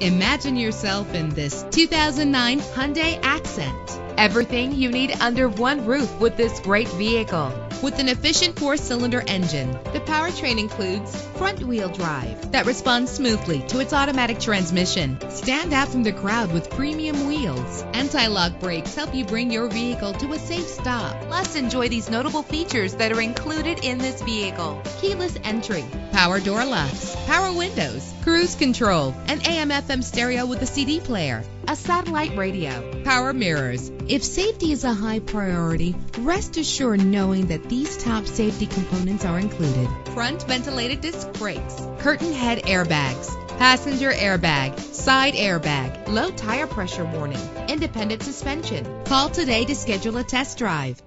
Imagine yourself in this 2009 Hyundai Accent. Everything you need under one roof with this great vehicle. With an efficient four-cylinder engine, the powertrain includes front-wheel drive that responds smoothly to its automatic transmission. Stand out from the crowd with premium wheels. Anti-lock brakes help you bring your vehicle to a safe stop. Plus, enjoy these notable features that are included in this vehicle. Keyless entry, power door locks, power windows, cruise control, an AM/FM stereo with a CD player, a satellite radio, power mirrors. If safety is a high priority, rest assured knowing that these top safety components are included. Front ventilated disc brakes, curtain head airbags, passenger airbag, side airbag, low tire pressure warning, independent suspension. Call today to schedule a test drive.